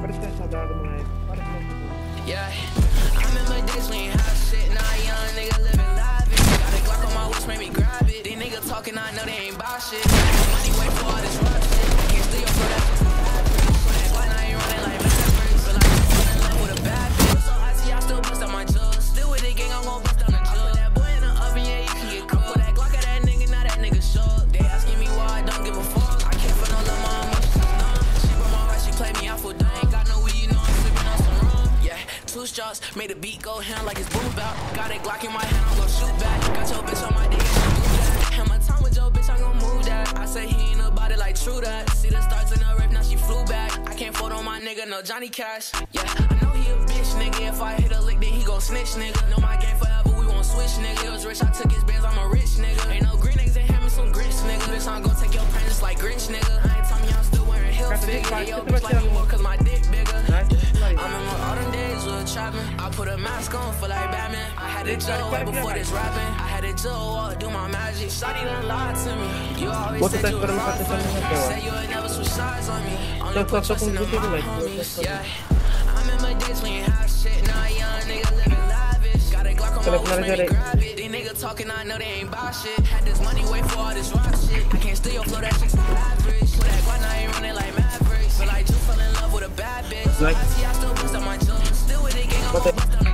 Parece retardado, moleque. Parece retardado. Yeah, I remember days when hot shit, now a young nigga living lavish. Got a Glock on my waist, made me grab it. These niggas talking, I know they ain't buy shit. Shots, made the beat go hand like it's boom bap. Got a Glock in my hand, I'm gon' shoot back. Got your bitch on my dick, she move that. Had my time with your bitch, I'm gon' move that. I say he ain't about it like true that. See the stars in the rape, now she flew back. I can't fold on my nigga, no Johnny Cash. Yeah, I know he a bitch, nigga. If I hit a lick, then he gon' snitch, nigga. Know my game forever, we won't switch, nigga. He was rich, I took his bands, I'm a rich nigga. Ain't no green eggs in him, some grits, nigga. Bitch, I'm gon' take your pain just like Grinch, nigga. I ain't telling you I'm still wearing heel figure. Yo, bitch, like me trapping. I put a mask on, feel like Batman. I had it Joe way before this rapping. I had it Joe walk, oh, do my magic. Shawty done lied to me. You always said you would ride for me. Said you would never switch sides on me. Only put trust in my homies. Yeah. I remember days when you had shit. Now a young nigga living lavish. Got a Glock on my waist, made me grab it. These niggas talking, I know they ain't buy shit. Had this money, wait for all this rock shit. I can't steal your flow, that shit's average. Put that guap, now ain't running like Mavericks. Feel like you fell in love with a bad bitch. Like- What the